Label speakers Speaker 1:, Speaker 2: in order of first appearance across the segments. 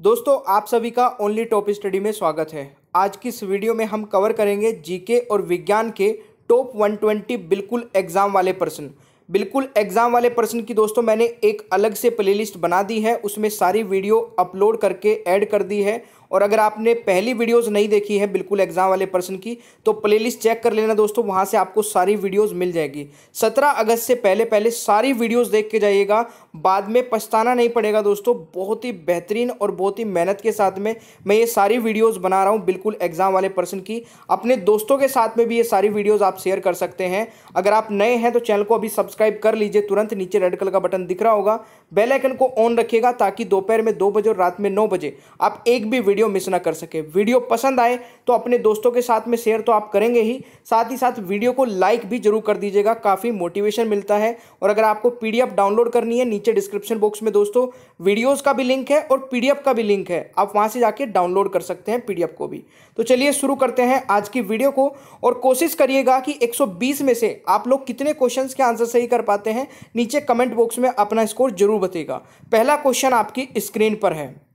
Speaker 1: दोस्तों, आप सभी का ओनली टॉप स्टडी में स्वागत है। आज की इस वीडियो में हम कवर करेंगे जीके और विज्ञान के टॉप 120 बिल्कुल एग्ज़ाम वाले प्रश्न। बिल्कुल एग्ज़ाम वाले प्रश्न की दोस्तों, मैंने एक अलग से प्लेलिस्ट बना दी है। उसमें सारी वीडियो अपलोड करके ऐड कर दी है। और अगर आपने पहली वीडियोस नहीं देखी है, बिल्कुल एग्ज़ाम वाले पर्सन की तो प्लेलिस्ट चेक कर लेना दोस्तों, वहाँ से आपको सारी वीडियोस मिल जाएगी। सत्रह अगस्त से पहले पहले सारी वीडियोस देख के जाइएगा, बाद में पछताना नहीं पड़ेगा दोस्तों, बहुत ही बेहतरीन और बहुत ही मेहनत के साथ में मैं ये सारी वीडियोज़ बना रहा हूँ, बिल्कुल एग्ज़ाम वाले पर्सन की। अपने दोस्तों के साथ में भी ये सारी वीडियोज़ आप शेयर कर सकते हैं। अगर आप नए हैं तो चैनल को अभी सब्सक्राइब कर लीजिए, तुरंत नीचे रेड कलर का बटन दिख रहा होगा। बेलाइकन को ऑन रखिएगा, ताकि दोपहर में दो बजे और रात में नौ बजे आप एक भी वीडियो मिस ना कर सके। वीडियो पसंद आए तो अपने दोस्तों के साथ में शेयर तो आप करेंगे ही। साथ ही साथ वीडियो को लाइक भी ज़रूर कर दीजिएगा, काफ़ी मोटिवेशन मिलता है। और अगर आपको पीडीएफ डाउनलोड करनी है, नीचे डिस्क्रिप्शन बॉक्स में दोस्तों वीडियोज़ का भी लिंक है और पीडीएफ का भी लिंक है। आप वहाँ से जाके डाउनलोड कर सकते हैं पीडीएफ को भी। तो चलिए शुरू करते हैं आज की वीडियो को। और कोशिश करिएगा कि 120 में से आप लोग कितने क्वेश्चन के आंसर सही कर पाते हैं, नीचे कमेंट बॉक्स में अपना स्कोर ज़रूर बताइएगा। पहला क्वेश्चन आपकी स्क्रीन पर है।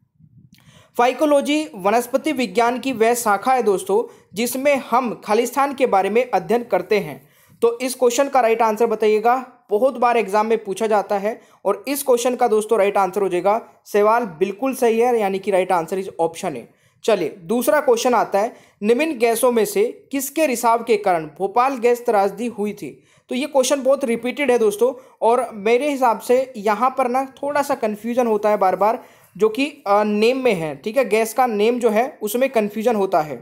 Speaker 1: फाइकोलॉजी वनस्पति विज्ञान की वह शाखा है दोस्तों, जिसमें हम खालिस्तान के बारे में अध्ययन करते हैं। तो इस क्वेश्चन का राइट आंसर बताइएगा। बहुत बार एग्ज़ाम में पूछा जाता है और इस क्वेश्चन का दोस्तों राइट आंसर हो जाएगा। सवाल बिल्कुल सही है, यानी कि राइट आंसर इज़ ऑप्शन है चलिए, दूसरा क्वेश्चन आता है, निम्न गैसों में से किसके रिसाव के कारण भोपाल गैस त्रासदी हुई थी? तो ये क्वेश्चन बहुत रिपीटेड है दोस्तों, और मेरे हिसाब से यहाँ पर ना थोड़ा सा कन्फ्यूज़न होता है बार बार जो कि नेम में है, ठीक है? गैस का नेम जो है, उसमें कन्फ्यूज़न होता है।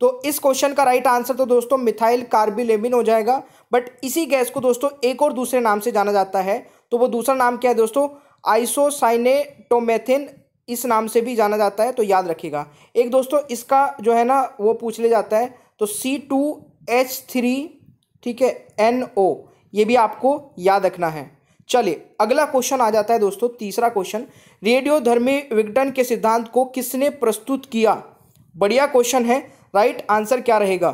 Speaker 1: तो इस क्वेश्चन का राइट आंसर तो दोस्तों मिथाइल कार्बिलेमिन हो जाएगा बट इसी गैस को दोस्तों एक और दूसरे नाम से जाना जाता है। तो वो दूसरा नाम क्या है दोस्तों? आइसोसाइनेटोमेथिन इस नाम से भी जाना जाता है तो याद रखिएगा। एक दोस्तों इसका जो है ना, वो पूछ ले जाता है तो सी टू एच थ्री ठीक है एन ओ ये भी आपको याद रखना है। चलिए, अगला क्वेश्चन आ जाता है दोस्तों, तीसरा क्वेश्चन रेडियोधर्मी विघटन के सिद्धांत को किसने प्रस्तुत किया? बढ़िया क्वेश्चन है राइट आंसर क्या रहेगा?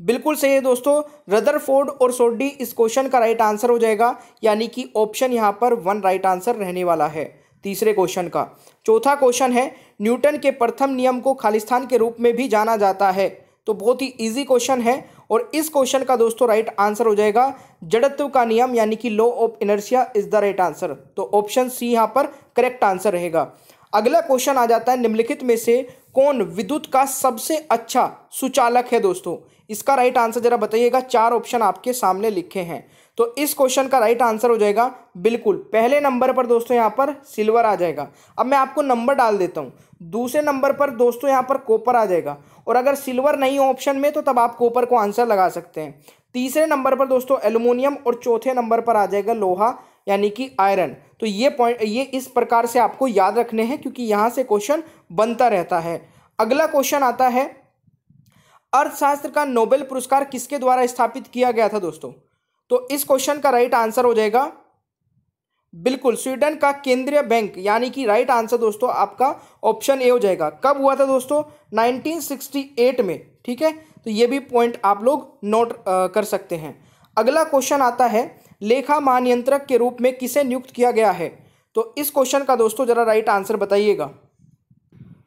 Speaker 1: बिल्कुल सही है दोस्तों रदरफोर्ड और सोडी इस क्वेश्चन का राइट आंसर हो जाएगा, यानी कि ऑप्शन यहाँ पर वन राइट आंसर रहने वाला है, तीसरे क्वेश्चन का. चौथा क्वेश्चन है न्यूटन के प्रथम नियम को खालिस्तान के रूप में भी जाना जाता है तो बहुत ही इजी क्वेश्चन है और इस क्वेश्चन का दोस्तों राइट आंसर हो जाएगा जड़त्व का नियम, यानी कि law of inertia is the right answer तो ऑप्शन सी यहाँ पर करेक्ट आंसर रहेगा। अगला क्वेश्चन आ जाता है, निम्नलिखित में से कौन विद्युत का सबसे अच्छा सुचालक है दोस्तों? इसका राइट आंसर जरा बताइएगा, चार ऑप्शन आपके सामने लिखे हैं। तो इस क्वेश्चन का राइट आंसर हो जाएगा, बिल्कुल। पहले नंबर पर दोस्तों यहाँ पर सिल्वर आ जाएगा। अब मैं आपको नंबर डाल देता हूँ। दूसरे नंबर पर दोस्तों यहाँ पर कॉपर आ जाएगा। और अगर सिल्वर नहीं हो ऑप्शन में तो तब आप कॉपर को आंसर लगा सकते हैं। तीसरे नंबर पर दोस्तों एल्यूमिनियम और चौथे नंबर पर आ जाएगा लोहा, यानी कि आयरन तो ये पॉइंट ये इस प्रकार से आपको याद रखने हैं, क्योंकि यहाँ से क्वेश्चन बनता रहता है। अगला क्वेश्चन आता है, अर्थशास्त्र का नोबेल पुरस्कार किसके द्वारा स्थापित किया गया था दोस्तों? तो इस क्वेश्चन का राइट आंसर हो जाएगा बिल्कुल, स्वीडन का केंद्रीय बैंक, यानी कि राइट आंसर दोस्तों, आपका ऑप्शन ए हो जाएगा। कब हुआ था दोस्तों? 1968 में, ठीक है? तो ये भी पॉइंट आप लोग नोट कर सकते हैं। अगला क्वेश्चन आता है, लेखा महानियंत्रक के रूप में किसे नियुक्त किया गया है? तो इस क्वेश्चन का दोस्तों जरा राइट आंसर बताइएगा।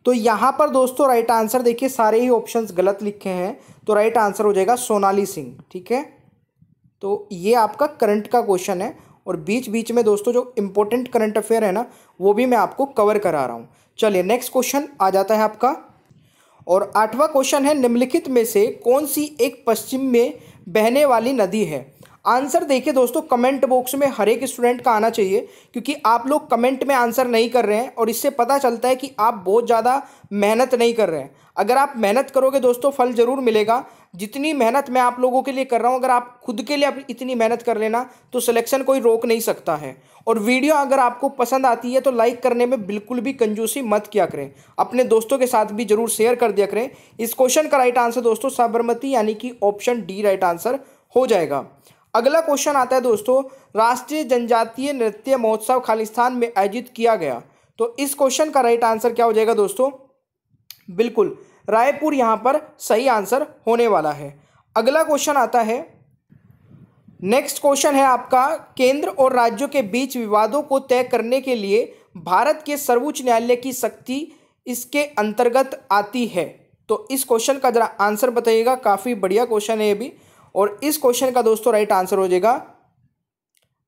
Speaker 1: तो यहाँ पर दोस्तों राइट आंसर देखिए, सारे ही ऑप्शंस गलत लिखे हैं तो राइट आंसर हो जाएगा सोनाली सिंह, ठीक है? तो ये आपका करंट का क्वेश्चन है। और बीच बीच में दोस्तों जो इंपॉर्टेंट करंट अफेयर है ना, वो भी मैं आपको कवर करा रहा हूँ। चलिए नेक्स्ट क्वेश्चन आ जाता है आपका। और आठवां क्वेश्चन है, निम्नलिखित में से कौन सी एक पश्चिम में बहने वाली नदी है? आंसर देखिए दोस्तों कमेंट बॉक्स में हर एक स्टूडेंट का आना चाहिए, क्योंकि आप लोग कमेंट में आंसर नहीं कर रहे हैं और इससे पता चलता है कि आप बहुत ज़्यादा मेहनत नहीं कर रहे हैं। अगर आप मेहनत करोगे दोस्तों, फल ज़रूर मिलेगा जितनी मेहनत मैं आप लोगों के लिए कर रहा हूँ, अगर आप खुद के लिए इतनी मेहनत कर लेना तो सिलेक्शन कोई रोक नहीं सकता है। और वीडियो अगर आपको पसंद आती है तो लाइक करने में बिल्कुल भी कंजूसी मत किया करें। अपने दोस्तों के साथ भी ज़रूर शेयर कर दिया करें। इस क्वेश्चन का राइट आंसर दोस्तों, साबरमती यानी कि ऑप्शन डी राइट आंसर हो जाएगा। अगला क्वेश्चन आता है दोस्तों, राष्ट्रीय जनजातीय नृत्य महोत्सव खालिस्तान में आयोजित किया गया। तो इस क्वेश्चन का राइट आंसर क्या हो जाएगा दोस्तों? बिल्कुल रायपुर यहाँ पर सही आंसर होने वाला है। अगला क्वेश्चन आता है। नेक्स्ट क्वेश्चन है आपका, केंद्र और राज्यों के बीच विवादों को तय करने के लिए भारत के सर्वोच्च न्यायालय की शक्ति इसके अंतर्गत आती है। तो इस क्वेश्चन का जरा आंसर बताइएगा, काफ़ी बढ़िया क्वेश्चन है ये भी। और इस क्वेश्चन का दोस्तों राइट आंसर हो जाएगा।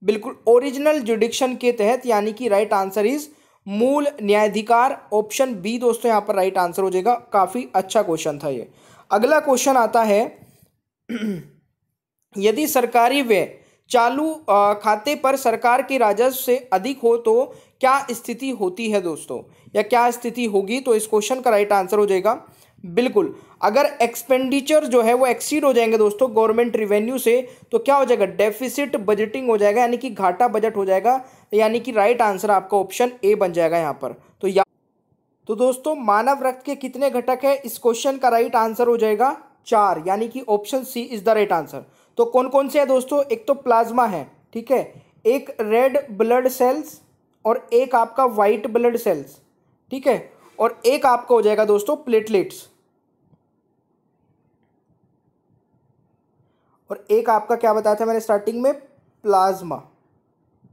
Speaker 1: बिल्कुल ओरिजिनल जुडिक्शन के तहत, यानी कि राइट आंसर इज़ मूल न्यायाधिकार ऑप्शन बी दोस्तों यहाँ पर राइट आंसर हो जाएगा। काफ़ी अच्छा क्वेश्चन था ये। अगला क्वेश्चन आता है, यदि सरकारी व्यय चालू खाते पर सरकार के राजस्व से अधिक हो तो क्या स्थिति होती है दोस्तों? या क्या स्थिति होगी? तो इस क्वेश्चन का राइट आंसर हो जाएगा। बिल्कुल। अगर एक्सपेंडिचर जो है वो एक्सीड हो जाएँगे दोस्तों गवर्नमेंट रिवेन्यू से तो क्या हो जाएगा? डेफिसिट बजटिंग हो जाएगा, यानी कि घाटा बजट हो जाएगा। यानी कि राइट आंसर आपका ऑप्शन ए बन जाएगा यहाँ पर। तो या तो दोस्तों, मानव रक्त के कितने घटक है? इस क्वेश्चन का राइट आंसर हो जाएगा चार। यानी कि option C is the right answer तो कौन कौन से है दोस्तों? एक तो प्लाज्मा है, ठीक है? एक रेड ब्लड सेल्स और एक आपका वाइट ब्लड सेल्स ठीक है? और एक आपका हो जाएगा दोस्तों प्लेटलेट्स और एक आपका क्या बताया था मैंने स्टार्टिंग में? प्लाज्मा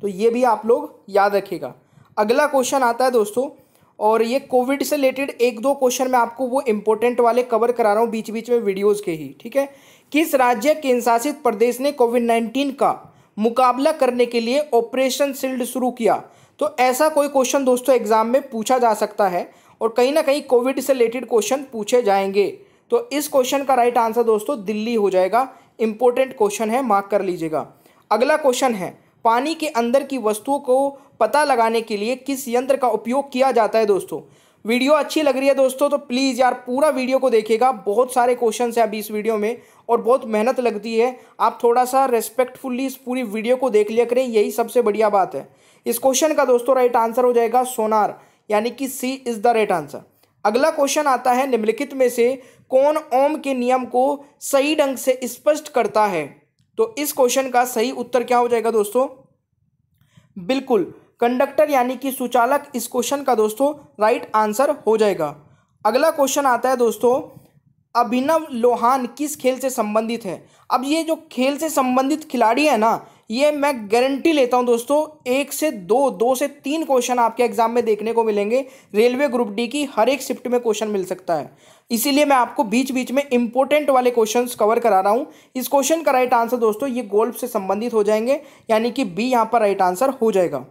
Speaker 1: तो ये भी आप लोग याद रखिएगा। अगला क्वेश्चन आता है दोस्तों, और ये कोविड से रिलेटेड एक दो क्वेश्चन मैं आपको वो इंपॉर्टेंट वाले कवर करा रहा हूँ बीच बीच में वीडियोज़ के ही, ठीक है? किस राज्य, केंद्रशासित प्रदेश ने कोविड नाइन्टीन का मुकाबला करने के लिए ऑपरेशन सील्ड शुरू किया? तो ऐसा कोई क्वेश्चन दोस्तों एग्ज़ाम में पूछा जा सकता है, और कहीं ना कहीं कोविड से रिलेटेड क्वेश्चन पूछे जाएँगे। तो इस क्वेश्चन का राइट आंसर दोस्तों दिल्ली हो जाएगा। इंपॉर्टेंट क्वेश्चन है मार्क कर लीजिएगा। अगला क्वेश्चन है पानी के अंदर की वस्तुओं को पता लगाने के लिए किस यंत्र का उपयोग किया जाता है दोस्तों? वीडियो अच्छी लग रही है दोस्तों तो प्लीज़ यार पूरा वीडियो को देखिएगा। बहुत सारे क्वेश्चन हैं अभी इस वीडियो में और बहुत मेहनत लगती है। आप थोड़ा सा रेस्पेक्टफुल्ली इस पूरी वीडियो को देख लिया करें, यही सबसे बढ़िया बात है। इस क्वेश्चन का दोस्तों राइट आंसर हो जाएगा सोनार, यानी कि C is the right answer अगला क्वेश्चन आता है निम्नलिखित में से, कौन ओम के नियम को सही ढंग से स्पष्ट करता है? तो इस क्वेश्चन का सही उत्तर क्या हो जाएगा दोस्तों? बिल्कुल कंडक्टर यानी कि सुचालक, इस क्वेश्चन का दोस्तों राइट आंसर हो जाएगा। अगला क्वेश्चन आता है दोस्तों, अभिनव लोहान किस खेल से संबंधित है? अब ये जो खेल से संबंधित खिलाड़ी है ना, ये मैं गारंटी लेता हूँ दोस्तों, एक से दो दो से तीन क्वेश्चन आपके एग्ज़ाम में देखने को मिलेंगे। रेलवे ग्रुप डी की हर एक शिफ्ट में क्वेश्चन मिल सकता है। इसीलिए मैं आपको बीच बीच में इंपॉर्टेंट वाले क्वेश्चंस कवर करा रहा हूँ। इस क्वेश्चन का राइट आंसर दोस्तों, ये गोल्फ से संबंधित हो जाएँगे, यानी कि बी यहाँ पर राइट आंसर हो जाएगा।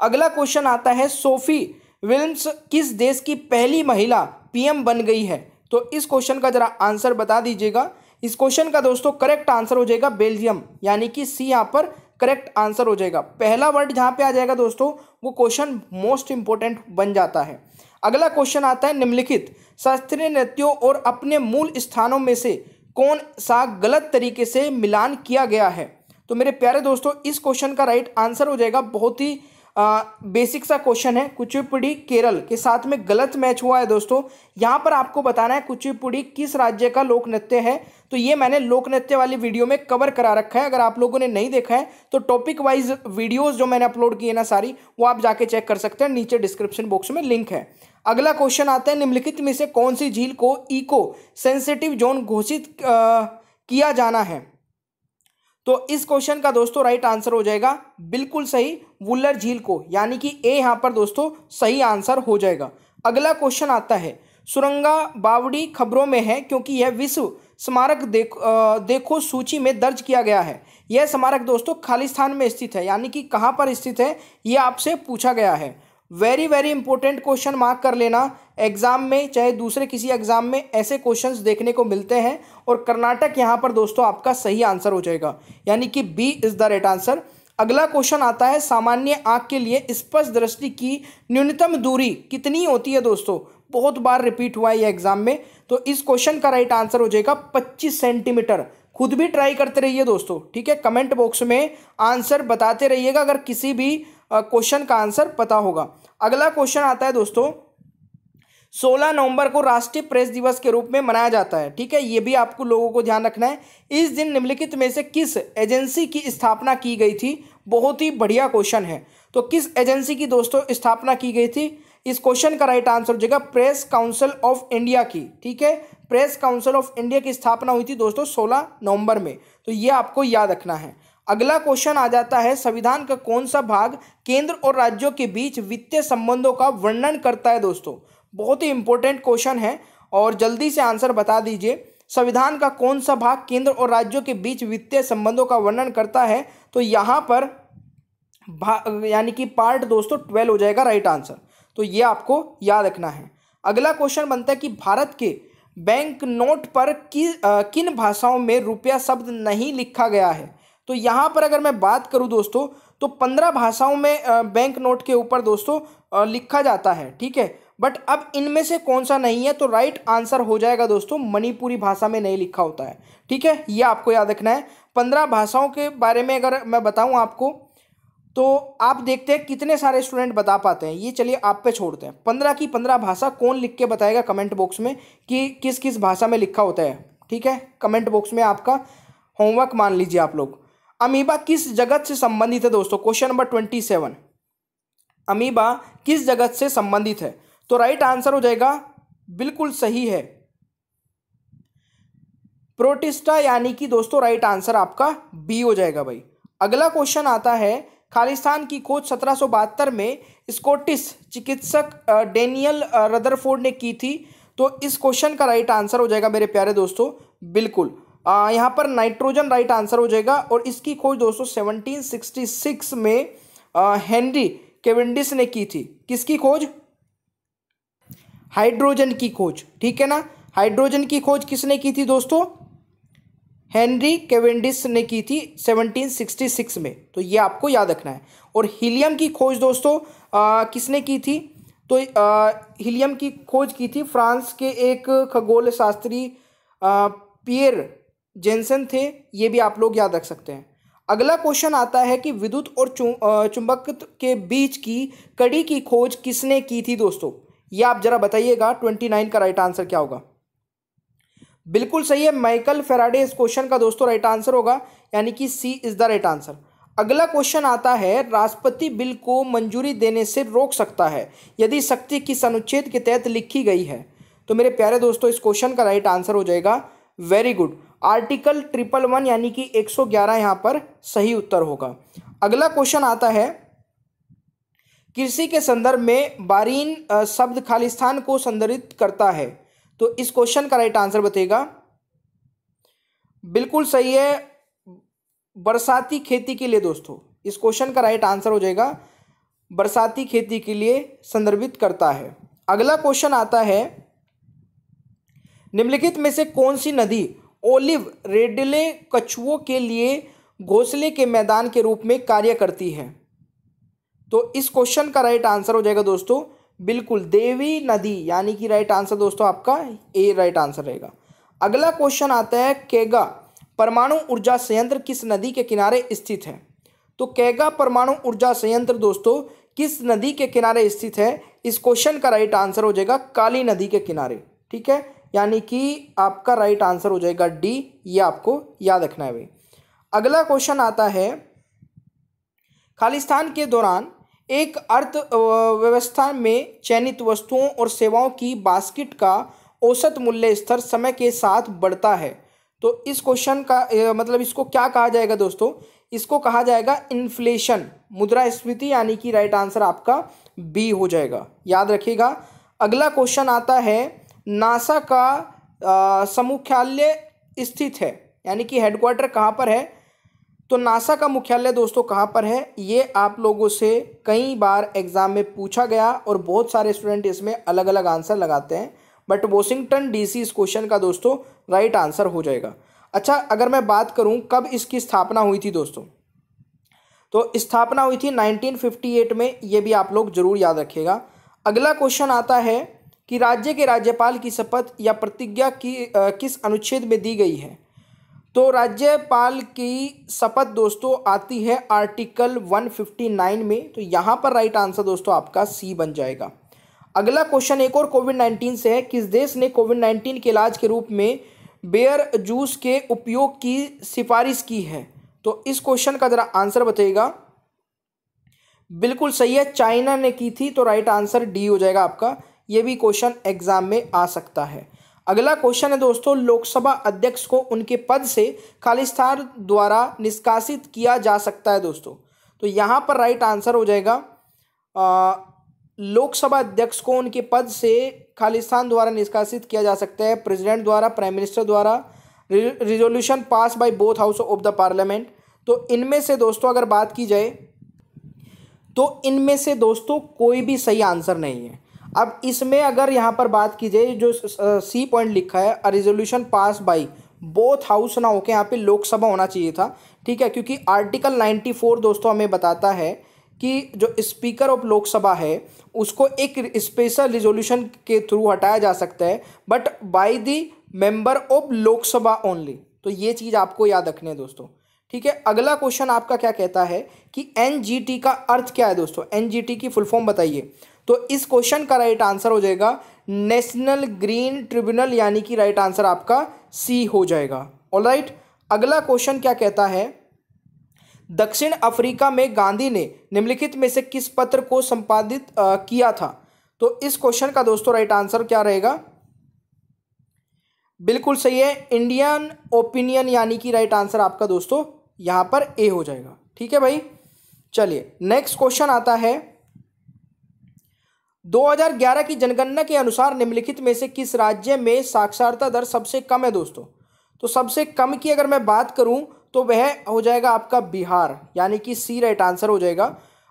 Speaker 1: अगला क्वेश्चन आता है सोफी विल्म्स किस देश की पहली महिला पीएम बन गई है? तो इस क्वेश्चन का जरा आंसर बता दीजिएगा। इस क्वेश्चन का दोस्तों करेक्ट आंसर हो जाएगा बेल्जियम यानी कि सी यहाँ पर करेक्ट आंसर हो जाएगा। पहला वर्ड जहाँ पे आ जाएगा दोस्तों, वो क्वेश्चन मोस्ट इंपॉर्टेंट बन जाता है। अगला क्वेश्चन आता है निम्नलिखित। शास्त्रीय नृत्यों और अपने मूल स्थानों में से कौन सा गलत तरीके से मिलान किया गया है? तो मेरे प्यारे दोस्तों इस क्वेश्चन का राइट आंसर हो जाएगा बहुत ही आ, बेसिक सा क्वेश्चन है कुचिपुड़ी केरल के साथ में गलत मैच हुआ है दोस्तों। यहाँ पर आपको बताना है कुचिपुड़ी किस राज्य का लोक नृत्य है। तो ये मैंने लोक नृत्य वाली वीडियो में कवर करा रखा है। अगर आप लोगों ने नहीं देखा है तो टॉपिक वाइज वीडियोस जो मैंने अपलोड किए ना सारी वो आप जाके चेक कर सकते हैं। नीचे डिस्क्रिप्शन बॉक्स में लिंक है। अगला क्वेश्चन आता है, निम्नलिखित में से कौन सी झील को इको सेंसिटिव जोन घोषित किया जाना है? तो इस क्वेश्चन का दोस्तों राइट आंसर हो जाएगा, बिल्कुल सही वुलर झील को, यानी कि ए यहाँ पर दोस्तों सही आंसर हो जाएगा। अगला क्वेश्चन आता है, सुरंगा बावड़ी खबरों में है, क्योंकि यह विश्व स्मारक देख देखो सूची में दर्ज किया गया है। यह स्मारक दोस्तों खालिस्तान में स्थित है, यानी कि कहाँ पर स्थित है, यह आपसे पूछा गया है। Very very important question mark कर लेना। एग्ज़ाम में, चाहे दूसरे किसी एग्ज़ाम में ऐसे क्वेश्चंस देखने को मिलते हैं और कर्नाटक यहाँ पर दोस्तों आपका सही आंसर हो जाएगा। यानी कि B is the right answer अगला क्वेश्चन आता है सामान्य आँख के लिए स्पष्ट दृष्टि की न्यूनतम दूरी कितनी होती है दोस्तों? बहुत बार रिपीट हुआ है ये एग्ज़ाम में। तो इस क्वेश्चन का राइट आंसर हो जाएगा पच्चीस सेंटीमीटर खुद भी ट्राई करते रहिए दोस्तों, ठीक है? कमेंट बॉक्स में आंसर बताते रहिएगा। अगर किसी भी क्वेश्चन का आंसर पता होगा। अगला क्वेश्चन आता है दोस्तों 16 नवंबर को राष्ट्रीय प्रेस दिवस के रूप में मनाया जाता है, ठीक है? ये भी आपको लोगों को ध्यान रखना है। इस दिन निम्नलिखित में से किस एजेंसी की स्थापना की गई थी? बहुत ही बढ़िया क्वेश्चन है। तो किस एजेंसी की दोस्तों स्थापना की गई थी? इस क्वेश्चन का राइट आंसर हो जाएगा प्रेस काउंसिल ऑफ़ इंडिया की, ठीक है? प्रेस काउंसिल ऑफ़ इंडिया की स्थापना हुई थी दोस्तों सोलह नवंबर में तो ये आपको याद रखना है। अगला क्वेश्चन आ जाता है संविधान का कौन सा भाग केंद्र और राज्यों के बीच वित्तीय संबंधों का वर्णन करता है दोस्तों? बहुत ही इंपॉर्टेंट क्वेश्चन है और जल्दी से आंसर बता दीजिए। संविधान का कौन सा भाग केंद्र और राज्यों के बीच वित्तीय संबंधों का वर्णन करता है? तो यहाँ पर यानी कि पार्ट दोस्तों ट्वेल्व हो जाएगा राइट आंसर तो ये आपको याद रखना है। अगला क्वेश्चन बनता है कि भारत के बैंक नोट पर कि, आ, किन भाषाओं में रुपया शब्द नहीं लिखा गया है? तो यहाँ पर अगर मैं बात करूँ दोस्तों तो पंद्रह भाषाओं में बैंक नोट के ऊपर दोस्तों लिखा जाता है, ठीक है? बट अब इनमें से कौन सा नहीं है तो राइट आंसर हो जाएगा दोस्तों, मणिपुरी भाषा में नहीं लिखा होता है, ठीक है? ये आपको याद रखना है। पंद्रह भाषाओं के बारे में अगर मैं बताऊँ आपको तो आप देखते हैं कितने सारे स्टूडेंट बता पाते हैं। ये चलिए आप पे छोड़ते हैं। पंद्रह की पंद्रह भाषा कौन लिख के बताएगा कमेंट बॉक्स में कि किस किस भाषा में लिखा होता है, ठीक है? कमेंट बॉक्स में आपका होमवर्क मान लीजिए आप लोग। अमीबा किस जगत से संबंधित है दोस्तों? Question number twenty seven amoeba किस जगत से संबंधित है? तो राइट आंसर हो जाएगा, बिल्कुल सही है। प्रोटिस्टा यानी कि दोस्तों राइट आंसर आपका बी हो जाएगा भाई। अगला क्वेश्चन आता है, खालिस्तान की खोज सत्रह में स्कॉटिश चिकित्सक डेनियल रदरफोर्ड ने की थी। तो इस क्वेश्चन का राइट आंसर हो जाएगा मेरे प्यारे दोस्तों, बिल्कुल। यहाँ पर नाइट्रोजन राइट आंसर हो जाएगा और इसकी खोज दोस्तों 1766 में हेनरी केवेंडिस ने की थी। किसकी खोज? हाइड्रोजन की खोज ठीक है ना? हाइड्रोजन की खोज किसने की थी दोस्तों? हेनरी केवेंडिस ने की थी 1766 में। तो ये आपको याद रखना है। और हीलियम की खोज दोस्तों आ, किसने की थी? तो आ, हीलियम की खोज की थी फ्रांस के एक खगोल शास्त्री पियर जेंसन थे, ये भी आप लोग याद रख सकते हैं। अगला क्वेश्चन आता है कि विद्युत और चुंबक के बीच की कड़ी की खोज किसने की थी दोस्तों? ये आप जरा बताइएगा, ट्वेंटी नाइन का राइट आंसर क्या होगा? बिल्कुल सही है, माइकल फेराडे इस क्वेश्चन का दोस्तों राइट आंसर होगा, यानी कि C is the right answer अगला क्वेश्चन आता है, राष्ट्रपति बिल को मंजूरी देने से रोक सकता है, यदि शक्ति किस अनुच्छेद के तहत लिखी गई है। तो मेरे प्यारे दोस्तों, इस क्वेश्चन का राइट आंसर हो जाएगा very good article triple one यानी कि 111 यहाँ पर सही उत्तर होगा। अगला क्वेश्चन आता है, कृषि के संदर्भ में बारीन शब्द खालिस्तान को संदर्भित करता है। तो इस क्वेश्चन का राइट आंसर बताएगा बिल्कुल सही है, बरसाती खेती के लिए दोस्तों, इस क्वेश्चन का राइट आंसर हो जाएगा, बरसाती खेती के लिए संदर्भित करता है। अगला क्वेश्चन आता है, निम्नलिखित में से कौन सी नदी ओलिव रेडले कछुओं के लिए घोंसले के मैदान के रूप में कार्य करती है। तो इस क्वेश्चन का राइट आंसर हो जाएगा दोस्तों। बिल्कुल देवी नदी, यानी कि राइट आंसर दोस्तों आपका ए राइट आंसर रहेगा। अगला क्वेश्चन आता है केगा। परमाणु ऊर्जा संयंत्र किस नदी के किनारे स्थित है? तो केगा परमाणु ऊर्जा संयंत्र दोस्तों किस नदी के किनारे स्थित है? इस क्वेश्चन का राइट आंसर हो जाएगा काली नदी के किनारे, ठीक है? यानी कि आपका राइट आंसर हो जाएगा डी ये आपको याद रखना है भाई। अगला क्वेश्चन आता है, खालिस्तान के दौरान एक अर्थ व्यवस्था में चयनित वस्तुओं और सेवाओं की बास्केट का औसत मूल्य स्तर समय के साथ बढ़ता है। तो इस क्वेश्चन का मतलब इसको क्या कहा जाएगा दोस्तों? इसको कहा जाएगा इन्फ्लेशन मुद्रा मुद्रास्फीति यानी कि राइट आंसर आपका बी हो जाएगा। याद रखिएगा। अगला क्वेश्चन आता है नासा का समुख्यालय स्थित है। यानी कि हेडक्वार्टर कहाँ पर है? तो नासा का मुख्यालय दोस्तों कहाँ पर है? ये आप लोगों से कई बार एग्ज़ाम में पूछा गया और बहुत सारे स्टूडेंट इसमें अलग अलग आंसर लगाते हैं। बट वॉशिंगटन डीसी इस क्वेश्चन का दोस्तों राइट आंसर हो जाएगा। अच्छा अगर मैं बात करूँ कब इसकी स्थापना हुई थी दोस्तों? तो स्थापना हुई थी 1958 में, ये भी आप लोग ज़रूर याद रखिएगा। अगला क्वेश्चन आता है कि राज्य के राज्यपाल की शपथ या प्रतिज्ञा की आ, किस अनुच्छेद में दी गई है? तो राज्यपाल की शपथ दोस्तों आती है आर्टिकल 159 में। तो यहाँ पर राइट आंसर दोस्तों आपका सी बन जाएगा। अगला क्वेश्चन एक और कोविड नाइन्टीन से है। किस देश ने कोविड नाइन्टीन के इलाज के रूप में बेयर जूस के उपयोग की सिफारिश की है? तो इस क्वेश्चन का ज़रा आंसर बताइएगा। बिल्कुल सही है चाइना ने की थी तो राइट आंसर डी हो जाएगा आपका। ये भी क्वेश्चन एग्ज़ाम में आ सकता है। अगला क्वेश्चन है दोस्तों, लोकसभा अध्यक्ष को उनके पद से खालिस्तान द्वारा निष्कासित किया जा सकता है दोस्तों। तो यहाँ पर राइट आंसर हो जाएगा। लोकसभा अध्यक्ष को उनके पद से खालिस्तान द्वारा निष्कासित किया जा सकता है। प्रेसिडेंट द्वारा, प्राइम मिनिस्टर द्वारा resolution pass by both house of the parliament तो इनमें से दोस्तों अगर बात की जाए तो इनमें से दोस्तों कोई भी सही आंसर नहीं है। अब इसमें अगर यहाँ पर बात की जाए, जो सी पॉइंट लिखा है resolution pass by both house ना होकर यहाँ पे लोकसभा होना चाहिए था। ठीक है, क्योंकि आर्टिकल 94 दोस्तों हमें बताता है कि जो स्पीकर ऑफ़ लोकसभा है, उसको एक स्पेशल रिजोल्यूशन के थ्रू हटाया जा सकता है, but by the member of Lok Sabha only. तो ये चीज़ आपको याद रखनी है दोस्तों। ठीक है, अगला क्वेश्चन आपका क्या कहता है कि एनजीटी का अर्थ क्या है दोस्तों? एनजीटी की फुल फॉर्म बताइए। तो इस क्वेश्चन का राइट आंसर हो जाएगा नेशनल ग्रीन ट्रिब्यूनल, यानी कि राइट आंसर आपका सी हो जाएगा। ऑल राइट अगला क्वेश्चन क्या कहता है? दक्षिण अफ्रीका में गांधी ने निम्नलिखित में से किस पत्र को संपादित किया था? तो इस क्वेश्चन का दोस्तों राइट आंसर क्या रहेगा? बिल्कुल सही है। इंडियन ओपिनियन, यानी कि राइट आंसर आपका दोस्तों यहाँ पर ए हो जाएगा। ठीक है भाई? चलिए, नेक्स्ट क्वेश्चन आता है। 2011 की जनगणना के अनुसार निम्नलिखित में से किस राज्य में साक्षरता दर सबसे कम है दोस्तों? तो सबसे कम की अगर मैं बात करूँ तो वह हो जाएगा आपका बिहार यानी कि सी राइट आंसर हो जाएगा।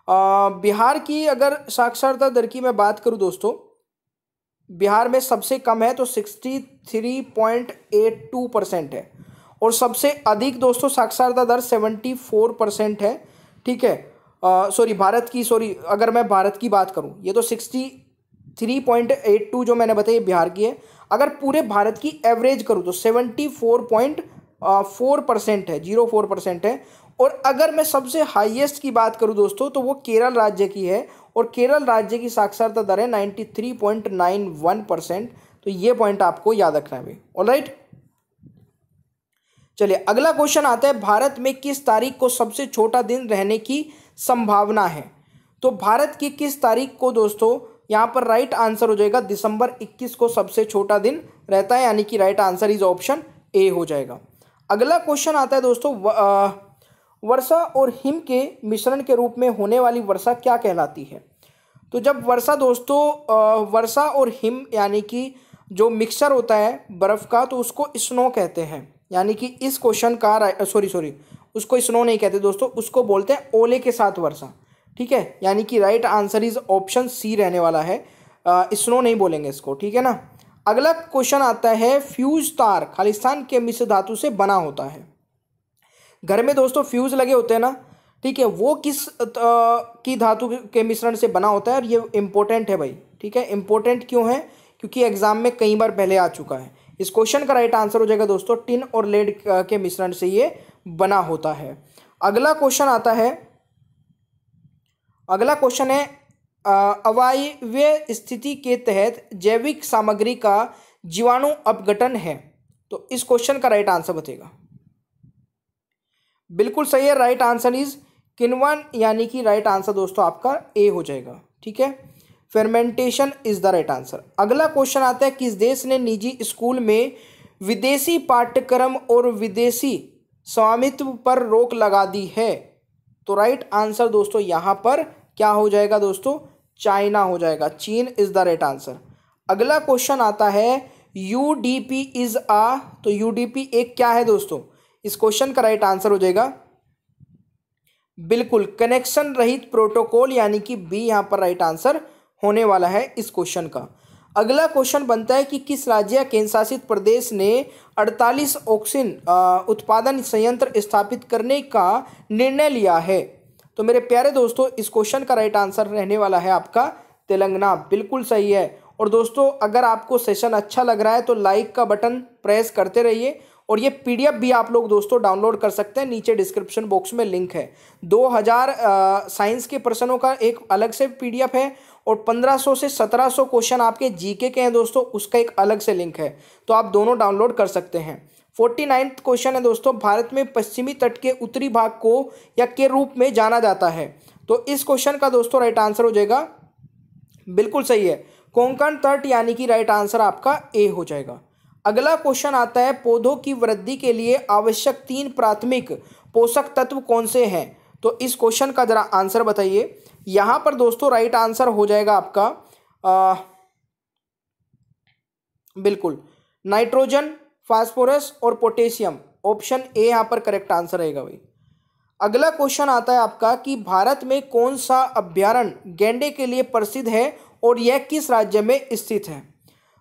Speaker 1: आ, बिहार की अगर साक्षरता दर की मैं बात करूँ दोस्तों बिहार में सबसे कम है तो sixty three point eight two percent है। और सबसे अधिक दोस्तों साक्षरता दर सेवेंटी फोर परसेंट है ठीक है? सॉरी भारत की सॉरी अगर मैं भारत की बात करूँ, ये तो sixty three point eight two जो मैंने बताई बिहार की है। अगर पूरे भारत की एवरेज करूँ तो seventy four point four percent है ज़ीरो फोर परसेंट है। और अगर मैं सबसे हाईएस्ट की बात करूँ दोस्तों तो वो केरल राज्य की है। और केरल राज्य की साक्षरता दर है ninety three point nine one percent तो ये पॉइंट आपको याद रखना है ऑल राइट चलिए, अगला क्वेश्चन आता है, भारत में किस तारीख को सबसे छोटा दिन रहने की संभावना है। तो भारत की किस तारीख को दोस्तों, यहाँ पर राइट आंसर हो जाएगा, दिसंबर 21 को सबसे छोटा दिन रहता है, यानी कि right answer is option A हो जाएगा। अगला क्वेश्चन आता है दोस्तों वर्षा और हिम के मिश्रण के रूप में होने वाली वर्षा क्या कहलाती है? तो जब वर्षा दोस्तों वर्षा और हिम, यानी कि जो मिक्सचर होता है बर्फ़ का तो उसको स्नो कहते हैं। यानी कि इस क्वेश्चन का सॉरी सॉरी उसको स्नो नहीं कहते दोस्तों, उसको बोलते हैं ओले के साथ वर्षा। ठीक है? यानी कि right answer is option C रहने वाला है। स्नो नहीं बोलेंगे इसको, ठीक है ना? अगला क्वेश्चन आता है फ्यूज तार खालिस्तान के मिश्र धातु से बना होता है। घर में दोस्तों फ्यूज लगे होते हैं ना? ठीक है? वो किस की धातु के मिश्रण से बना होता है? और ये इम्पोर्टेंट है भाई। ठीक है? इम्पोर्टेंट क्यों है? क्योंकि एग्ज़ाम में कई बार पहले आ चुका है। इस क्वेश्चन का राइट आंसर हो जाएगा दोस्तों टिन और लेड के मिश्रण से ये बना होता है। अगला क्वेश्चन आता है। अगला क्वेश्चन है अवायव्य स्थिति के तहत जैविक सामग्री का जीवाणु अपघटन है। तो इस क्वेश्चन का राइट आंसर बताएगा बिल्कुल सही है राइट आंसर इज़ किनवन यानी कि राइट आंसर दोस्तों आपका ए हो जाएगा। ठीक है? Fermentation is the right answer अगला क्वेश्चन आता है, किस देश ने निजी स्कूल में विदेशी पाठ्यक्रम और विदेशी स्वामित्व पर रोक लगा दी है। तो राइट आंसर दोस्तों, यहाँ पर क्या हो जाएगा दोस्तों? चाइना हो जाएगा। चीन इज़ द राइट आंसर अगला क्वेश्चन आता है यू डी पी इज़ आ तो यू डी पी एक क्या है दोस्तों? इस क्वेश्चन का राइट आंसर हो जाएगा। बिल्कुल कनेक्शन रहित प्रोटोकॉल यानी कि बी यहाँ पर राइट आंसर होने वाला है इस क्वेश्चन का। अगला क्वेश्चन बनता है कि किस राज्य या केंद्र शासित प्रदेश ने 48 ऑक्सीजन उत्पादन संयंत्र स्थापित करने का निर्णय लिया है? तो मेरे प्यारे दोस्तों, इस क्वेश्चन का राइट आंसर रहने वाला है आपका तेलंगाना। बिल्कुल सही है। और दोस्तों, अगर आपको सेशन अच्छा लग रहा है तो लाइक का बटन प्रेस करते रहिए। और ये पीडीएफ भी आप लोग दोस्तों डाउनलोड कर सकते हैं। नीचे डिस्क्रिप्शन बॉक्स में लिंक है। 2000 साइंस के प्रश्नों का एक अलग से पीडीएफ है। और 1500 से 1700 क्वेश्चन आपके जीके के हैं दोस्तों, उसका एक अलग से लिंक है तो आप दोनों डाउनलोड कर सकते हैं। फोर्टी नाइन्थ क्वेश्चन है दोस्तों, भारत में पश्चिमी तट के उत्तरी भाग को या के रूप में जाना जाता है। तो इस क्वेश्चन का दोस्तों राइट आंसर हो जाएगा। बिल्कुल सही है, कोंकण तट यानी कि राइट आंसर आपका ए हो जाएगा। अगला क्वेश्चन आता है, पौधों की वृद्धि के लिए आवश्यक तीन प्राथमिक पोषक तत्व कौन से हैं? तो इस क्वेश्चन का जरा आंसर बताइए। यहाँ पर दोस्तों राइट आंसर हो जाएगा आपका आ, बिल्कुल नाइट्रोजन फास्फोरस और पोटेशियम ऑप्शन ए यहाँ पर करेक्ट आंसर रहेगा भाई। अगला क्वेश्चन आता है आपका कि भारत में कौन सा अभ्यारण्य गेंडे के लिए प्रसिद्ध है और यह किस राज्य में स्थित है?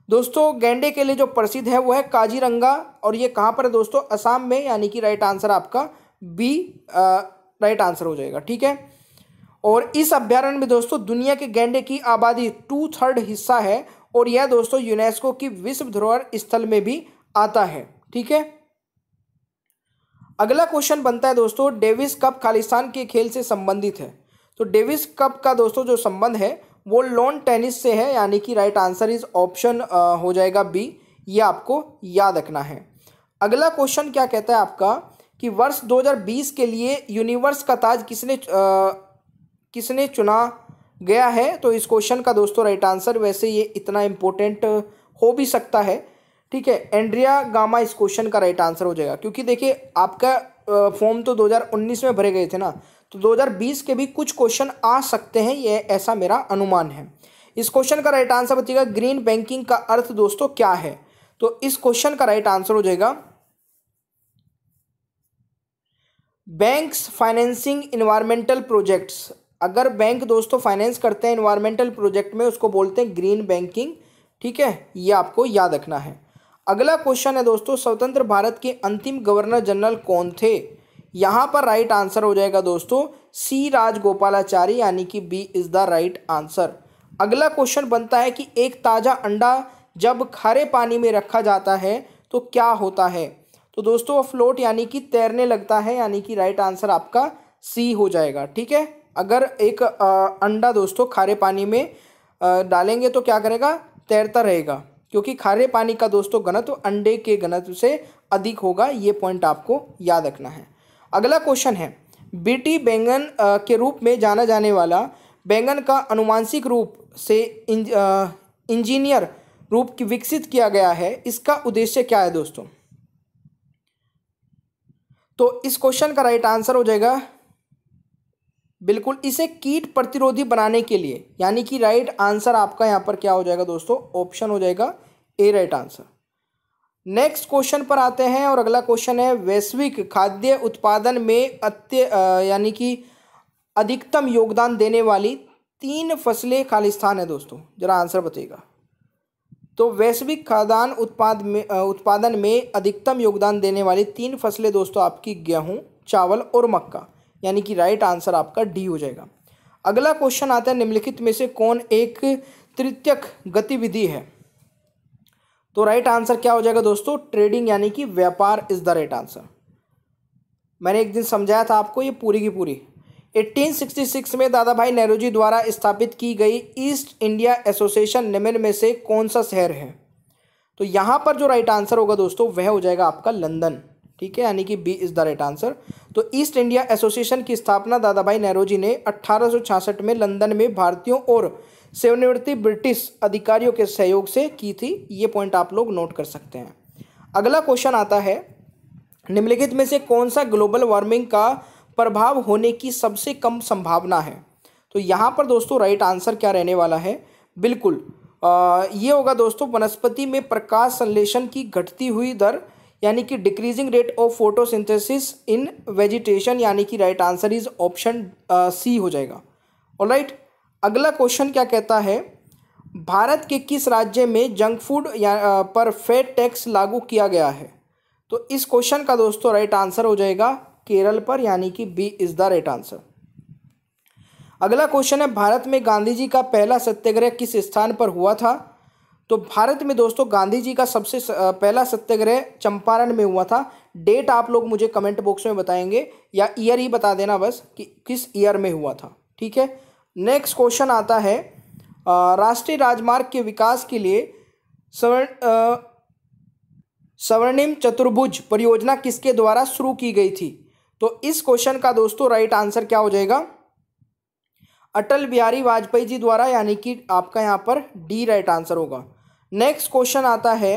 Speaker 1: दोस्तों गेंडे के लिए जो प्रसिद्ध है वो है काजीरंगा और ये कहाँ पर है दोस्तों? असम में यानी कि राइट आंसर आपका बी राइट आंसर हो जाएगा ठीक है? और इस अभ्यारण्य में दोस्तों दुनिया के गेंडे की आबादी टू थर्ड हिस्सा है और यह दोस्तों यूनेस्को की विश्व धरोहर स्थल में भी आता है, ठीक है? अगला क्वेश्चन बनता है दोस्तों, डेविस कप खालिस्तान के खेल से संबंधित है। तो डेविस कप का दोस्तों जो संबंध है, वो लॉन टेनिस से है, यानी कि राइट आंसर इज़ ऑप्शन हो जाएगा बी, ये आपको याद रखना है। अगला क्वेश्चन क्या कहता है आपका कि वर्ष 2020 के लिए यूनिवर्स का ताज किसने किसने चुना गया है? तो इस क्वेश्चन का दोस्तों राइट आंसर वैसे ये इतना इम्पोर्टेंट हो भी सकता है। ठीक है एंड्रिया गामा इस क्वेश्चन का राइट आंसर हो जाएगा। क्योंकि देखिए, आपका फॉर्म तो 2019 में भरे गए थे ना। तो 2020 के भी कुछ क्वेश्चन आ सकते हैं, ये ऐसा मेरा अनुमान है। इस क्वेश्चन का राइट आंसर बताइएगा ग्रीन बैंकिंग का अर्थ दोस्तों क्या है? तो इस क्वेश्चन का राइट आंसर हो जाएगा बैंक्स फाइनेंसिंग इन्वायरमेंटल प्रोजेक्ट्स अगर बैंक दोस्तों फाइनेंस करते हैं इन्वायरमेंटल प्रोजेक्ट में, उसको बोलते हैं ग्रीन बैंकिंग ठीक है? ये आपको याद रखना है। अगला क्वेश्चन है दोस्तों, स्वतंत्र भारत के अंतिम गवर्नर जनरल कौन थे? यहाँ पर राइट आंसर हो जाएगा दोस्तों सी राजगोपालाचारी, यानी कि B is the right answer अगला क्वेश्चन बनता है कि एक ताज़ा अंडा जब खारे पानी में रखा जाता है तो क्या होता है? तो दोस्तों वो फ्लोट यानी कि तैरने लगता है, यानी कि राइट आंसर आपका सी हो जाएगा, ठीक है? अगर एक अंडा दोस्तों खारे पानी में डालेंगे तो क्या करेगा? तैरता रहेगा। क्योंकि खारे पानी का दोस्तों घनत्व अंडे के घनत्व से अधिक होगा, ये पॉइंट आपको याद रखना है। अगला क्वेश्चन है, बीटी बैंगन के रूप में जाना जाने वाला बैंगन का अनुवांशिक रूप से इंजीनियर रूप की विकसित किया गया है, इसका उद्देश्य क्या है दोस्तों? तो इस क्वेश्चन का राइट आंसर हो जाएगा बिल्कुल, इसे कीट प्रतिरोधी बनाने के लिए, यानी कि राइट आंसर आपका यहाँ पर क्या हो जाएगा दोस्तों? ऑप्शन हो जाएगा A right answer next question पर आते हैं और अगला क्वेश्चन है वैश्विक खाद्य उत्पादन में अत्य यानी कि अधिकतम योगदान देने वाली तीन फ़सलें खालिस्तान है दोस्तों। जरा आंसर बताइएगा। तो वैश्विक खाद्यान्न उत्पाद में उत्पादन में अधिकतम योगदान देने वाली तीन फ़सलें दोस्तों आपकी गेहूँ, चावल और मक्का। यानी कि राइट आंसर आपका डी हो जाएगा। अगला क्वेश्चन आता है, निम्नलिखित में से कौन एक तृतीयक गतिविधि है? तो राइट आंसर क्या हो जाएगा दोस्तों? ट्रेडिंग यानी कि व्यापार इज़ द राइट आंसर मैंने एक दिन समझाया था आपको ये पूरी की पूरी। 1866 में दादा भाई नेहरू जी द्वारा स्थापित की गई ईस्ट इंडिया एसोसिएशन निम्न में से कौन सा शहर है? तो यहाँ पर जो राइट आंसर होगा दोस्तों, वह हो जाएगा आपका लंदन ठीक है यानी कि B is the right answer तो ईस्ट इंडिया एसोसिएशन की स्थापना दादा भाई नेहरू ने अट्ठारह में लंदन में भारतीयों और सेवानिवृत्ति ब्रिटिश अधिकारियों के सहयोग से की थी। ये पॉइंट आप लोग नोट कर सकते हैं। अगला क्वेश्चन आता है निम्नलिखित में से कौन सा ग्लोबल वार्मिंग का प्रभाव होने की सबसे कम संभावना है? तो यहाँ पर दोस्तों राइट आंसर क्या रहने वाला है? बिल्कुल आ, ये होगा दोस्तों वनस्पति में प्रकाश संश्लेषण की घटती हुई दर यानी कि decreasing rate of photosynthesis in vegetation यानी कि right answer is option C हो जाएगा। और राइट अगला क्वेश्चन क्या कहता है? भारत के किस राज्य में जंक फ़ूड या पर फैट टैक्स लागू किया गया है? तो इस क्वेश्चन का दोस्तों राइट आंसर हो जाएगा केरल पर, यानी कि B is the right answer अगला क्वेश्चन है, भारत में गांधी जी का पहला सत्याग्रह किस स्थान पर हुआ था? तो भारत में दोस्तों गांधी जी का सबसे पहला सत्याग्रह चंपारण में हुआ था। डेट आप लोग मुझे कमेंट बॉक्स में बताएँगे या ईयर ही बता देना बस कि किस ईयर में हुआ था, ठीक है? नेक्स्ट क्वेश्चन आता है राष्ट्रीय राजमार्ग के विकास के लिए स्वर्ण स्वर्णिम चतुर्भुज परियोजना किसके द्वारा शुरू की गई थी? तो इस क्वेश्चन का दोस्तों राइट आंसर क्या हो जाएगा? अटल बिहारी वाजपेयी जी द्वारा, यानी कि आपका यहाँ पर डी राइट आंसर होगा। नेक्स्ट क्वेश्चन आता है,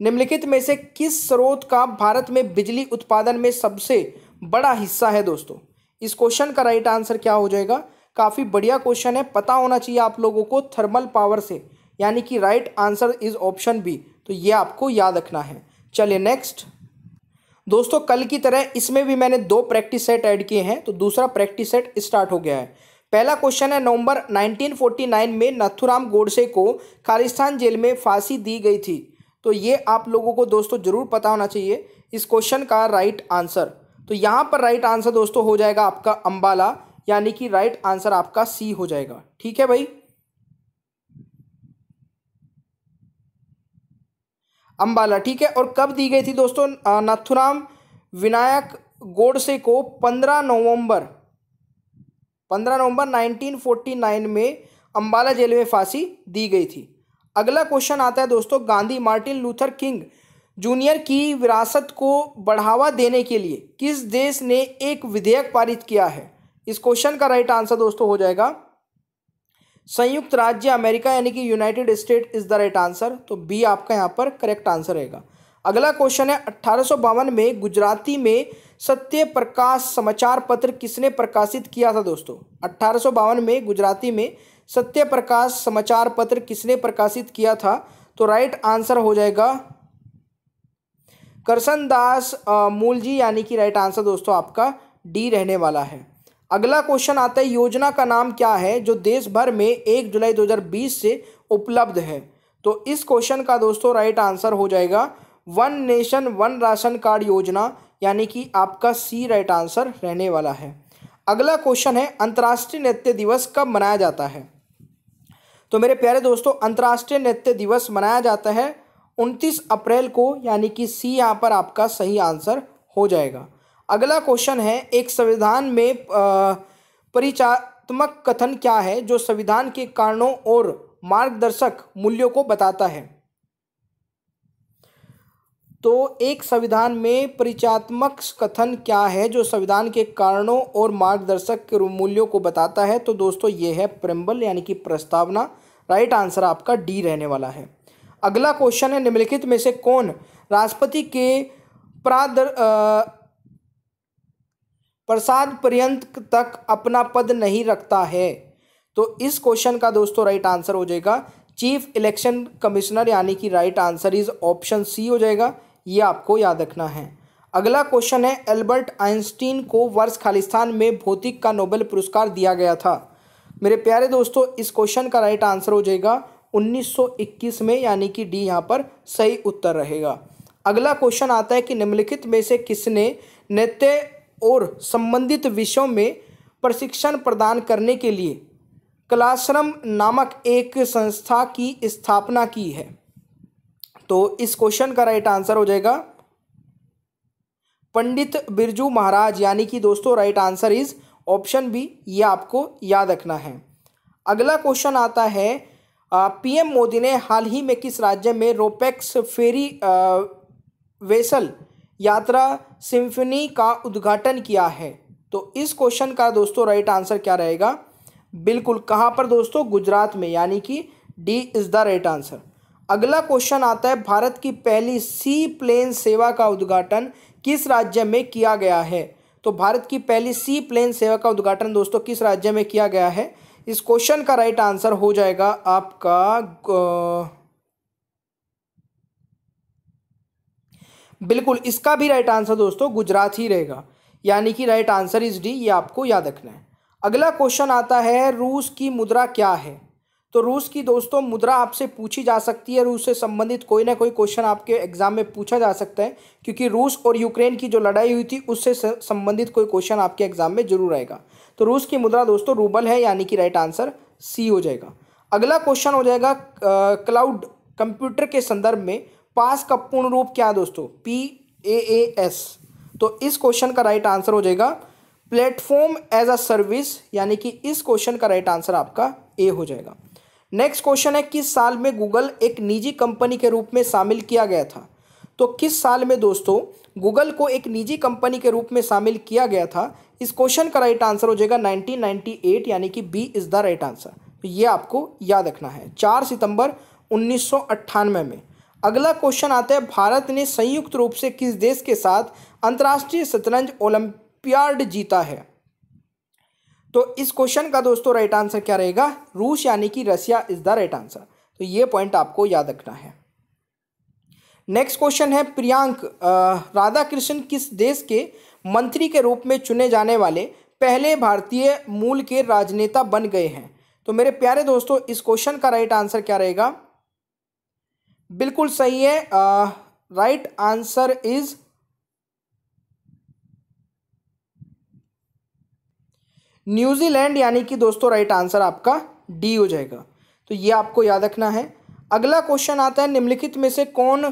Speaker 1: निम्नलिखित में से किस स्रोत का भारत में बिजली उत्पादन में सबसे बड़ा हिस्सा है दोस्तों? इस क्वेश्चन का राइट आंसर क्या हो जाएगा? काफ़ी बढ़िया क्वेश्चन है। पता होना चाहिए आप लोगों को थर्मल पावर से। यानी कि right answer is option B तो ये आपको याद रखना है। चलिए नेक्स्ट दोस्तों, कल की तरह इसमें भी मैंने दो प्रैक्टिस सेट ऐड किए हैं। तो दूसरा प्रैक्टिस सेट स्टार्ट हो गया है। पहला क्वेश्चन है, नवंबर 1949 में नथुराम गोडसे को खालिस्तान जेल में फांसी दी गई थी। तो ये आप लोगों को दोस्तों ज़रूर पता होना चाहिए इस क्वेश्चन का राइट आंसर। तो यहाँ पर राइट आंसर दोस्तों हो जाएगा आपका अंबाला, यानी कि राइट आंसर आपका सी हो जाएगा। ठीक है भाई? अंबाला, ठीक है? और कब दी गई थी दोस्तों नथुराम विनायक गोडसे को 15 नवंबर 15 नवंबर 1949 में अंबाला जेल में फांसी दी गई थी। अगला क्वेश्चन आता है दोस्तों, Gandhi Martin Luther King junior की विरासत को बढ़ावा देने के लिए किस देश ने एक विधेयक पारित किया है? इस क्वेश्चन का राइट आंसर दोस्तों हो जाएगा। संयुक्त राज्य अमेरिका यानी कि United State is the right answer तो बी आपका यहाँ पर करेक्ट आंसर रहेगा। अगला क्वेश्चन है अट्ठारह में गुजराती में सत्य प्रकाश समाचार पत्र किसने प्रकाशित किया था दोस्तों? अट्ठारह में गुजराती में सत्य प्रकाश समाचार पत्र किसने प्रकाशित किया था? तो राइट आंसर हो जाएगा करसन दास मूल जी यानी कि राइट आंसर दोस्तों आपका डी रहने वाला है। अगला क्वेश्चन आता है, योजना का नाम क्या है जो देश भर में एक जुलाई 2020 से उपलब्ध है? तो इस क्वेश्चन का दोस्तों राइट आंसर हो जाएगा, one nation, one ration card योजना। यानी कि आपका सी राइट आंसर रहने वाला है। अगला क्वेश्चन है, अंतर्राष्ट्रीय नृत्य दिवस कब मनाया जाता है? तो मेरे प्यारे दोस्तों, अंतर्राष्ट्रीय नृत्य दिवस मनाया जाता है उनतीस अप्रैल को, यानी कि सी यहाँ पर आपका सही आंसर हो जाएगा। अगला क्वेश्चन है, एक संविधान में परिचात्मक कथन क्या है जो संविधान के कारणों और मार्गदर्शक मूल्यों को बताता है? तो एक संविधान में परिचात्मक कथन क्या है, जो संविधान के कारणों और मार्गदर्शक के मूल्यों को बताता है? तो दोस्तों, ये है प्रेम्बल, यानी कि प्रस्तावना। राइट आंसर आपका डी रहने वाला है। अगला क्वेश्चन है, निम्नलिखित में से कौन राष्ट्रपति के प्रादर प्रसाद पर्यंत तक अपना पद नहीं रखता है? तो इस क्वेश्चन का दोस्तों राइट आंसर हो जाएगा, चीफ इलेक्शन कमिश्नर, यानी कि right answer is option C हो जाएगा। ये आपको याद रखना है। अगला क्वेश्चन है, एल्बर्ट आइंस्टीन को वर्ष खालिस्तान में भौतिक का नोबेल पुरस्कार दिया गया था। मेरे प्यारे दोस्तों, इस क्वेश्चन का राइट आंसर हो जाएगा 1921 में, यानी कि डी यहाँ पर सही उत्तर रहेगा। अगला क्वेश्चन आता है कि निम्नलिखित में से किसने नृत्य और संबंधित विषयों में प्रशिक्षण प्रदान करने के लिए क्लासरम नामक एक संस्था की स्थापना की है? तो इस क्वेश्चन का राइट आंसर हो जाएगा। पंडित बिरजू महाराज, यानी कि दोस्तों right answer is option B ये आपको याद रखना है। अगला क्वेश्चन आता है पीएम मोदी ने हाल ही में किस राज्य में रोपेक्स फेरी वेसल यात्रा सिम्फनी का उद्घाटन किया है? तो इस क्वेश्चन का दोस्तों राइट आंसर क्या रहेगा? बिल्कुल, कहाँ पर दोस्तों? गुजरात में, यानी कि D is the right answer अगला क्वेश्चन आता है, भारत की पहली सी प्लेन सेवा का उद्घाटन किस राज्य में किया गया है? तो भारत की पहली सी प्लेन सेवा का उद्घाटन दोस्तों किस राज्य में किया गया है? इस क्वेश्चन का राइट आंसर हो जाएगा आपका बिल्कुल इसका भी राइट आंसर दोस्तों गुजरात ही रहेगा। यानी कि राइट आंसर इज़ डी ये आपको याद रखना है। अगला क्वेश्चन आता है, रूस की मुद्रा क्या है? तो रूस की दोस्तों मुद्रा आपसे पूछी जा सकती है रूस से संबंधित कोई ना कोई क्वेश्चन आपके एग्ज़ाम में पूछा जा सकता है, क्योंकि रूस और यूक्रेन की जो लड़ाई हुई थी, उससे संबंधित कोई क्वेश्चन आपके एग्ज़ाम में ज़रूर आएगा। तो रूस की मुद्रा दोस्तों रूबल है, यानी कि राइट आंसर सी हो जाएगा। अगला क्वेश्चन हो जाएगा क्लाउड कंप्यूटर के संदर्भ में पास का पूर्ण रूप क्या है दोस्तों? पी ए ए एस तो इस क्वेश्चन का राइट आंसर हो जाएगा प्लेटफॉर्म एज अ सर्विस यानी कि इस क्वेश्चन का राइट आंसर आपका ए हो जाएगा। नेक्स्ट क्वेश्चन है, किस साल में गूगल एक निजी कंपनी के रूप में शामिल किया गया था? तो किस साल में दोस्तों गूगल को एक निजी कंपनी के रूप में शामिल किया गया था? इस क्वेश्चन का राइट आंसर हो जाएगा 1998 यानी कि B is the right answer तो ये आपको याद रखना है, चार सितंबर उन्नीस सौ अट्ठानवे में। अगला क्वेश्चन आता है, भारत ने संयुक्त रूप से किस देश के साथ अंतर्राष्ट्रीय शतरंज ओलंपियाड जीता है? तो इस क्वेश्चन का दोस्तों राइट आंसर क्या रहेगा? रूस यानी कि Russia is the right answer तो ये पॉइंट आपको याद रखना है। नेक्स्ट क्वेश्चन है, प्रियांक राधा कृष्ण किस देश के मंत्री के रूप में चुने जाने वाले पहले भारतीय मूल के राजनेता बन गए हैं? तो मेरे प्यारे दोस्तों, इस क्वेश्चन का राइट आंसर क्या रहेगा? बिल्कुल सही है राइट आंसर इज़ न्यूजीलैंड यानी कि दोस्तों राइट आंसर आपका डी हो जाएगा। तो ये आपको याद रखना है। अगला क्वेश्चन आता है, निम्नलिखित में से कौन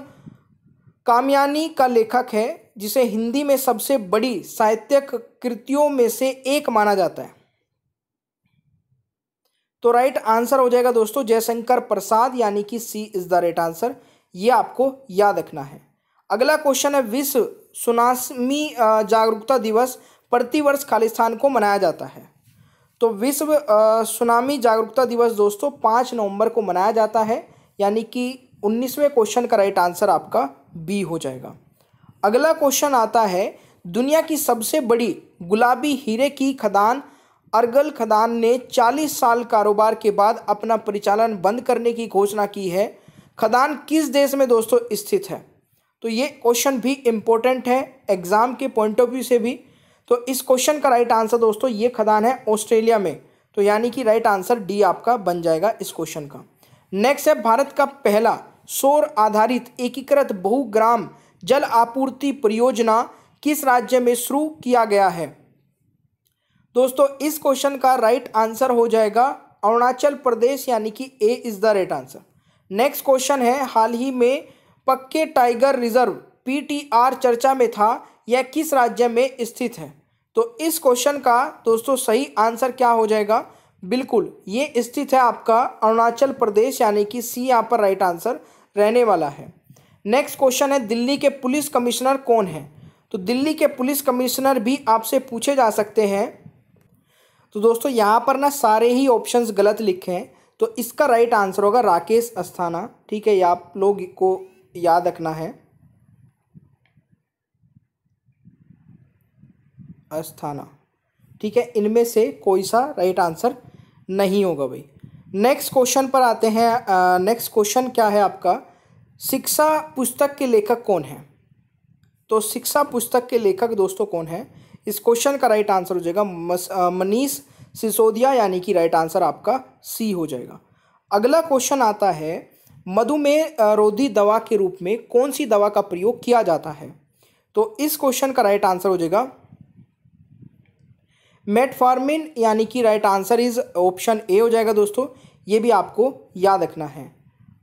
Speaker 1: कामयानी का लेखक है, जिसे हिंदी में सबसे बड़ी साहित्यिक कृतियों में से एक माना जाता है? तो राइट आंसर हो जाएगा दोस्तों, जयशंकर प्रसाद यानी कि C is the right answer ये आपको याद रखना है। अगला क्वेश्चन है, विश्व सुनामी जागरूकता दिवस। प्रतिवर्ष खालिस्तान को मनाया जाता है। तो विश्व सुनामी जागरूकता दिवस दोस्तों पाँच नवंबर को मनाया जाता है, यानी कि उन्नीसवें क्वेश्चन का राइट आंसर आपका बी हो जाएगा। अगला क्वेश्चन आता है, दुनिया की सबसे बड़ी गुलाबी हीरे की खदान, अर्गल खदान ने 40 साल कारोबार के बाद अपना परिचालन बंद करने की घोषणा की है। खदान किस देश में दोस्तों स्थित है? तो ये क्वेश्चन भी इम्पोर्टेंट है एग्ज़ाम के पॉइंट ऑफ़ व्यू से भी। तो इस क्वेश्चन का राइट आंसर दोस्तों ये खदान है ऑस्ट्रेलिया में। तो यानी कि राइट आंसर डी आपका बन जाएगा इस क्वेश्चन का। नेक्स्ट है भारत का पहला सौर आधारित एकीकृत बहुग्राम जल आपूर्ति परियोजना किस राज्य में शुरू किया गया है? दोस्तों इस क्वेश्चन का राइट आंसर हो जाएगा अरुणाचल प्रदेश, यानी कि A is the right answer next question है, हाल ही में पक्के टाइगर रिज़र्व पीटीआर चर्चा में था यह किस राज्य में स्थित है? तो इस क्वेश्चन का दोस्तों सही आंसर क्या हो जाएगा? बिल्कुल, ये स्थित है आपका अरुणाचल प्रदेश, यानी कि सी यहाँ पर राइट आंसर रहने वाला है। नेक्स्ट क्वेश्चन है, दिल्ली के पुलिस कमिश्नर कौन है? तो दिल्ली के पुलिस कमिश्नर भी आपसे पूछे जा सकते हैं। तो दोस्तों, यहाँ पर ना सारे ही ऑप्शंस गलत लिखे हैं। तो इसका राइट आंसर होगा राकेश अस्थाना। ठीक है, ये आप लोग को याद रखना है। अस्थाना। ठीक है? इनमें से कोई सा राइट आंसर नहीं होगा भाई। नेक्स्ट क्वेश्चन पर आते हैं नेक्स्ट क्वेश्चन क्या है आपका? शिक्षा पुस्तक के लेखक कौन है? तो शिक्षा पुस्तक के लेखक दोस्तों कौन है? इस क्वेश्चन का राइट आंसर हो जाएगा मनीष सिसोदिया, यानी कि राइट आंसर आपका सी हो जाएगा। अगला क्वेश्चन आता है, मधुमेह रोधी दवा के रूप में कौन सी दवा का प्रयोग किया जाता है? तो इस क्वेश्चन का राइट आंसर हो जाएगा मेटफॉर्मिन यानी कि right answer is option A हो जाएगा दोस्तों। ये भी आपको याद रखना है।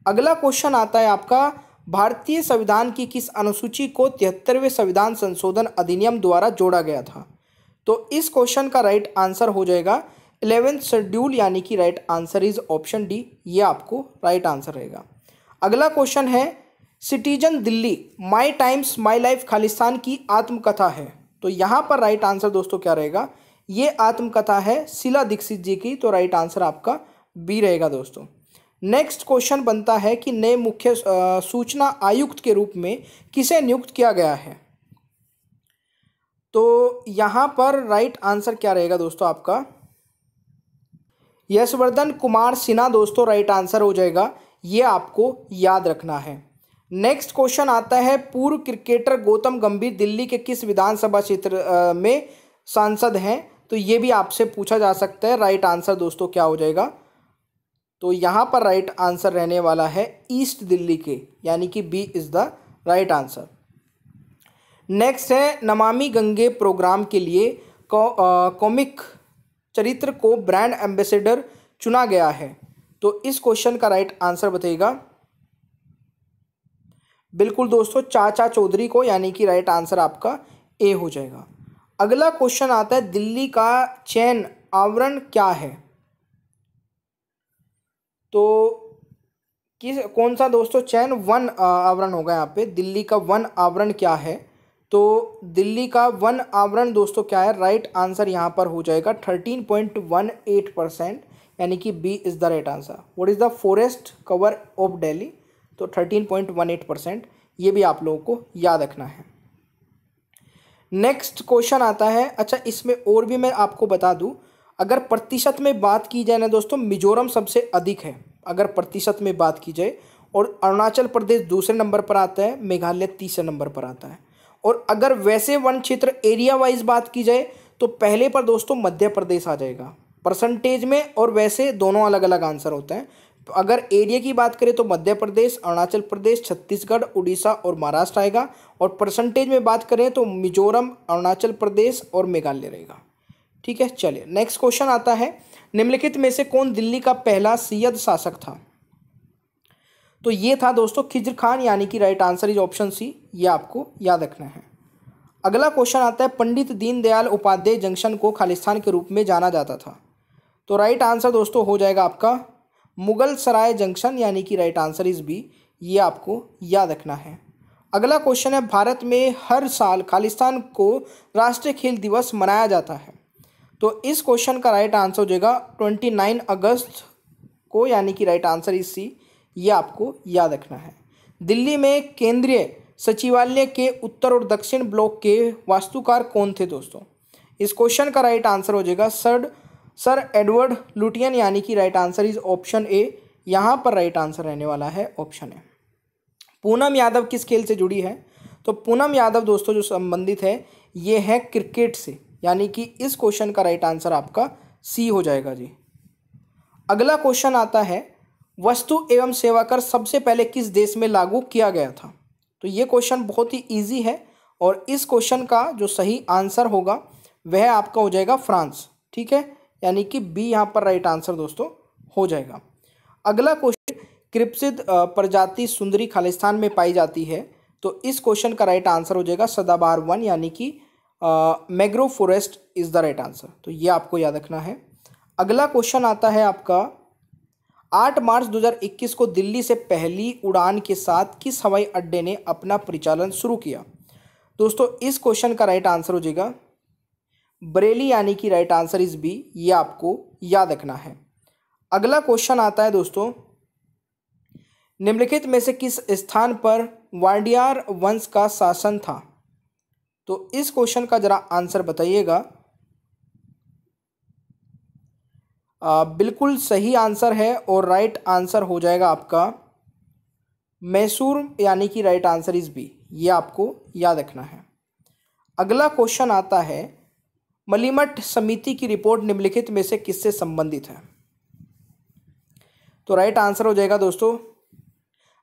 Speaker 1: अगला क्वेश्चन आता है आपका, भारतीय संविधान की किस अनुसूची को तिहत्तरवें संविधान संशोधन अधिनियम द्वारा जोड़ा गया था? तो इस क्वेश्चन का राइट आंसर हो जाएगा। इलेवेंथ शेड्यूल यानी कि right answer is option D ये आपको राइट आंसर रहेगा। अगला क्वेश्चन है citizen Delhi my times my life Khalistan की आत्मकथा है। तो यहाँ पर राइट आंसर दोस्तों क्या रहेगा? ये आत्मकथा है शिला दीक्षित जी की तो राइट आंसर आपका बी रहेगा दोस्तों। नेक्स्ट क्वेश्चन बनता है कि नए मुख्य सूचना आयुक्त के रूप में किसे नियुक्त किया गया है? तो यहाँ पर राइट आंसर क्या रहेगा दोस्तों आपका? यशवर्धन कुमार सिन्हा दोस्तों राइट आंसर हो जाएगा। ये आपको याद रखना है। नेक्स्ट क्वेश्चन आता है, पूर्व क्रिकेटर गौतम गंभीर दिल्ली के किस विधानसभा क्षेत्र में सांसद हैं? तो ये भी आपसे पूछा जा सकता है राइट आंसर दोस्तों क्या हो जाएगा? तो यहाँ पर राइट आंसर रहने वाला है ईस्ट दिल्ली के, यानी कि B is the right answer next है नमामि गंगे प्रोग्राम के लिए कॉमिक चरित्र को ब्रांड एम्बेसडर चुना गया है। तो इस क्वेश्चन का राइट आंसर बताइएगा। बिल्कुल दोस्तों, चाचा चौधरी को, यानी कि राइट आंसर आपका ए हो जाएगा। अगला क्वेश्चन आता है, दिल्ली का चैन आवरण क्या है? तो किस, कौन सा दोस्तों चैन वन आवरण होगा यहाँ पे? दिल्ली का वन आवरण क्या है? तो दिल्ली का वन आवरण दोस्तों क्या है? राइट आंसर यहाँ पर हो जाएगा thirteen point one eight percent, यानी कि B is the right answer. What is the forest cover of Delhi तो thirteen point one eight percent, ये भी आप लोगों को याद रखना है। नेक्स्ट क्वेश्चन आता है। अच्छा इसमें और भी मैं आपको बता दूँ। अगर प्रतिशत में बात की जाए ना दोस्तों, मिजोरम सबसे अधिक है, अगर प्रतिशत में बात की जाए। और अरुणाचल प्रदेश दूसरे नंबर पर आता है, मेघालय तीसरे नंबर पर आता है। और अगर वैसे वन क्षेत्र एरिया वाइज बात की जाए तो पहले पर दोस्तों मध्य प्रदेश आ जाएगा। परसेंटेज में और वैसे दोनों अलग अलग आंसर होते हैं। अगर एरिया की बात करें तो मध्य प्रदेश, अरुणाचल प्रदेश, छत्तीसगढ़, उड़ीसा और महाराष्ट्र आएगा। और परसेंटेज में बात करें तो मिजोरम, अरुणाचल प्रदेश और मेघालय रहेगा। ठीक है, चलिए नेक्स्ट क्वेश्चन आता है। निम्नलिखित में से कौन दिल्ली का पहला सैयद शासक था? तो ये था दोस्तों, खिजर खान, यानी कि right answer is option C ये आपको याद रखना है। अगला क्वेश्चन आता है, पंडित दीनदयाल उपाध्याय जंक्शन को खालिस्तान के रूप में जाना जाता था। तो राइट आंसर दोस्तों हो जाएगा आपका मुगल सराय जंक्शन यानी कि राइट आंसर इज़ बी ये आपको याद रखना है। अगला क्वेश्चन है, भारत में हर साल खालिस्तान को राष्ट्रीय खेल दिवस मनाया जाता है। तो इस क्वेश्चन का राइट आंसर हो जाएगा ट्वेंटी नाइन अगस्त को, यानी कि राइट आंसर इज़ सी ये आपको याद रखना है। दिल्ली में केंद्रीय सचिवालय के उत्तर और दक्षिण ब्लॉक के वास्तुकार कौन थे दोस्तों? इस क्वेश्चन का राइट आंसर हो जाएगा सर सर एडवर्ड लुटियन यानी कि right answer is option A. यहाँ पर राइट आंसर रहने वाला है ऑप्शन ए। पूनम यादव किस खेल से जुड़ी है? तो पूनम यादव दोस्तों, जो संबंधित है, ये है क्रिकेट से। यानी कि इस क्वेश्चन का राइट आंसर आपका सी हो जाएगा जी। अगला क्वेश्चन आता है, वस्तु एवं सेवा कर सबसे पहले किस देश में लागू किया गया था? तो ये क्वेश्चन बहुत ही ईजी है और इस क्वेश्चन का जो सही आंसर होगा, वह आपका हो जाएगा फ्रांस। ठीक है? यानी कि बी यहाँ पर राइट आंसर दोस्तों, हो जाएगा। अगला क्वेश्चन कृपसिद प्रजाति सुंदरी खालिस्तान में पाई जाती है तो इस क्वेश्चन का राइट आंसर हो जाएगा सदाबार वन, यानी कि mangrove forest is the right answer तो ये आपको याद रखना है। अगला क्वेश्चन आता है आपका, आठ मार्च 2021 को दिल्ली से पहली उड़ान के साथ किस हवाई अड्डे ने अपना परिचालन शुरू किया? दोस्तों, इस क्वेश्चन का राइट आंसर हो जाएगा बरेली यानी कि राइट आंसर इज़ बी ये आपको याद रखना है। अगला क्वेश्चन आता है दोस्तों, निम्नलिखित में से किस स्थान पर वाडियार वंश का शासन था? तो इस क्वेश्चन का जरा आंसर बताइएगा। बिल्कुल सही आंसर है और राइट आंसर हो जाएगा आपका मैसूर, यानी कि राइट आंसर इज़ बी ये आपको याद रखना है। अगला क्वेश्चन आता है मलिमठ समिति की रिपोर्ट निम्नलिखित में से किससे संबंधित है? तो राइट आंसर हो जाएगा दोस्तों,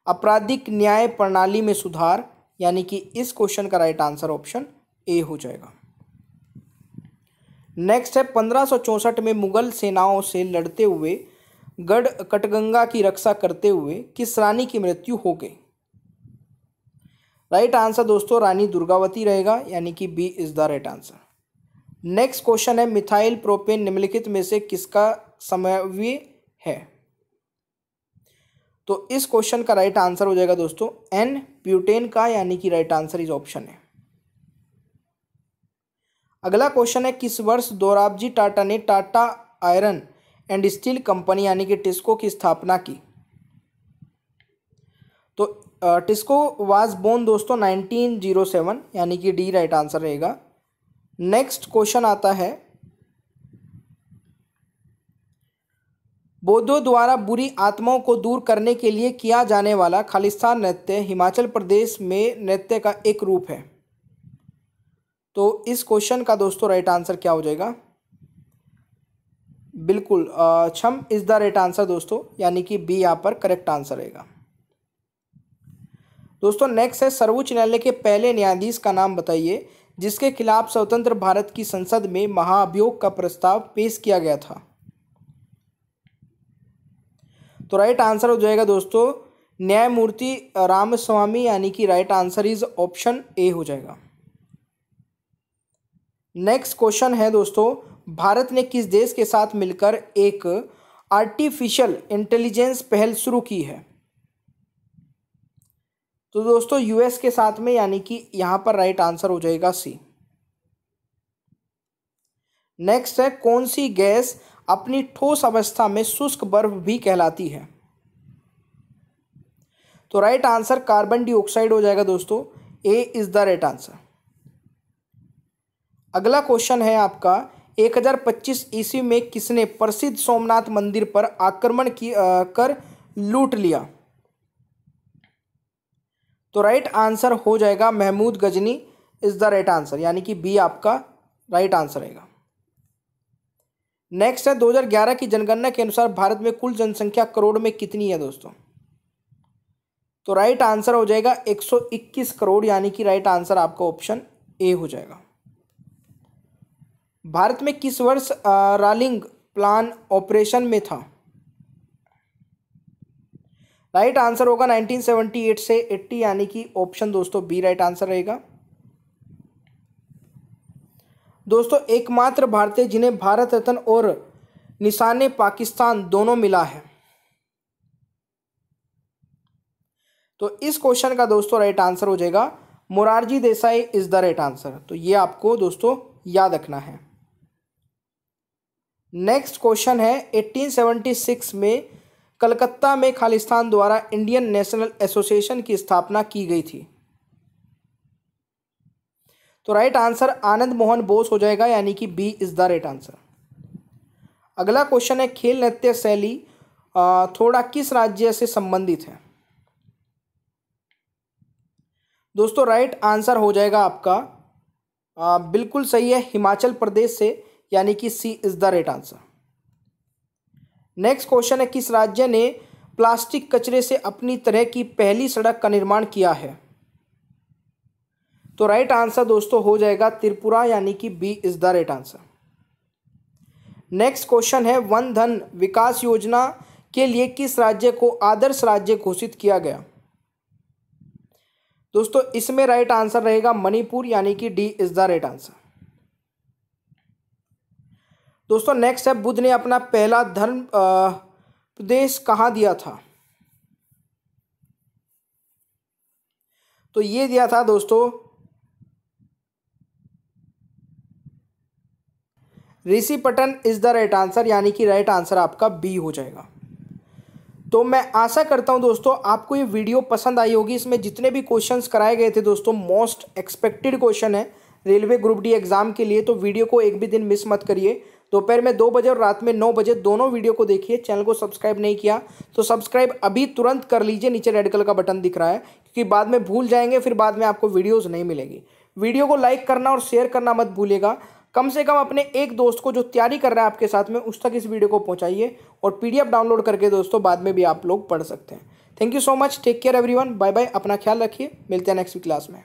Speaker 1: आपराधिक न्याय प्रणाली में सुधार, यानी कि इस क्वेश्चन का राइट आंसर ऑप्शन ए हो जाएगा। नेक्स्ट है, पंद्रह में मुगल सेनाओं से लड़ते हुए, गढ़ कटगंगा की रक्षा करते हुए किस रानी की मृत्यु हो गई? राइट आंसर दोस्तों, रानी दुर्गावती रहेगा, यानी कि B is the right answer next question है मिथाइल प्रोपेन निम्नलिखित में से किसका समवी है? तो इस क्वेश्चन का राइट आंसर हो जाएगा दोस्तों एन प्यूटेन का यानी कि राइट आंसर इज़ ऑप्शन है अगला क्वेश्चन है, किस वर्ष दोराबजी टाटा ने Tata iron and steel company यानी कि टिस्को की स्थापना की? तो टिस्को वाज बोन दोस्तों 1907 यानी कि डी राइट आंसर रहेगा। नेक्स्ट क्वेश्चन आता है। बौद्धों द्वारा बुरी आत्माओं को दूर करने के लिए किया जाने वाला खालिस्तान नृत्य हिमाचल प्रदेश में नृत्य का एक रूप है। तो इस क्वेश्चन का दोस्तों राइट आंसर क्या हो जाएगा? बिल्कुल छम इज़ द राइट आंसर दोस्तों, यानी कि बी यहाँ पर करेक्ट आंसर रहेगा। दोस्तों नेक्स्ट है सर्वोच्च न्यायालय के पहले न्यायाधीश का नाम बताइए। जिसके खिलाफ स्वतंत्र भारत की संसद में महाभियोग का प्रस्ताव पेश किया गया था। तो राइट आंसर हो जाएगा दोस्तों, न्यायमूर्ति रामस्वामी, यानी कि right answer is option A हो जाएगा। नेक्स्ट क्वेश्चन है दोस्तों, भारत ने किस देश के साथ मिलकर एक आर्टिफिशियल इंटेलिजेंस पहल शुरू की है? तो दोस्तों यूएस के साथ में यानी कि यहाँ पर राइट आंसर हो जाएगा सी नेक्स्ट है कौन सी गैस अपनी ठोस अवस्था में शुष्क बर्फ़ भी कहलाती है? तो राइट आंसर कार्बन डाइऑक्साइड हो जाएगा दोस्तों। A is the right answer अगला क्वेश्चन है आपका 1025 ईस्वी में किसने प्रसिद्ध सोमनाथ मंदिर पर आक्रमण की आ, कर लूट लिया? तो राइट आंसर हो जाएगा Mahmud Ghazni is the right answer यानी कि बी आपका राइट आंसर रहेगा। नेक्स्ट है 2011 की जनगणना के अनुसार भारत में कुल जनसंख्या करोड़ में कितनी है दोस्तों? तो राइट आंसर हो जाएगा 121 करोड़, यानी कि राइट आंसर आपका ऑप्शन ए हो जाएगा। भारत में किस वर्ष रालिंग प्लान ऑपरेशन में था? राइट आंसर होगा 1978 से 80 यानी कि ऑप्शन दोस्तों बी राइट आंसर रहेगा। दोस्तों, एकमात्र भारतीय जिन्हें भारत रत्न और निशाने पाकिस्तान दोनों मिला है। तो इस क्वेश्चन का दोस्तों राइट आंसर हो जाएगा, Morarji Desai is the right answer. तो ये आपको दोस्तों याद रखना है। नेक्स्ट क्वेश्चन है 1876 में कलकत्ता में खालिस्तान द्वारा इंडियन नेशनल एसोसिएशन की स्थापना की गई थी। तो राइट आंसर आनंद मोहन बोस हो जाएगा यानी कि B is the right answer अगला क्वेश्चन है खेल नृत्य शैली थोड़ा किस राज्य से संबंधित है? दोस्तों राइट आंसर हो जाएगा आपका आ, बिल्कुल सही है हिमाचल प्रदेश से यानी कि C is the right answer next question है, किस राज्य ने प्लास्टिक कचरे से अपनी तरह की पहली सड़क का निर्माण किया है? तो राइट आंसर दोस्तों हो जाएगा त्रिपुरा, यानी कि B is the right answer next question है, वन धन विकास योजना के लिए किस राज्य को आदर्श राज्य घोषित किया गया? दोस्तों, इसमें राइट आंसर रहेगा मणिपुर, यानी कि D is the right answer दोस्तों नेक्स्ट है, बुद्ध ने अपना पहला धर्म प्रदेश कहाँ दिया था? तो ये दिया था दोस्तों Rishi Patan is the right answer यानी कि राइट आंसर आपका बी हो जाएगा। तो मैं आशा करता हूँ दोस्तों, आपको ये वीडियो पसंद आई होगी। इसमें जितने भी क्वेश्चंस कराए गए थे दोस्तों मोस्ट एक्सपेक्टेड क्वेश्चन है। रेलवे ग्रुप डी एग्ज़ाम के लिए तो वीडियो को एक भी दिन मिस मत करिए। दोपहर में दो बजे और रात में नौ बजे दोनों वीडियो को देखिए। चैनल को सब्सक्राइब नहीं किया तो सब्सक्राइब अभी तुरंत कर लीजिए। नीचे रेड कलर का बटन दिख रहा है, क्योंकि बाद में भूल जाएँगे, फिर बाद में आपको वीडियोज़ नहीं मिलेगी। वीडियो को लाइक करना और शेयर करना मत भूलिएगा। कम से कम अपने एक दोस्त को जो तैयारी कर रहा है आपके साथ में, उस तक इस वीडियो को पहुंचाइए और पीडीएफ डाउनलोड करके दोस्तों बाद में भी आप लोग पढ़ सकते हैं। Thank you so much take care everyone bye bye अपना ख्याल रखिए। मिलते हैं नेक्स्ट क्लास में।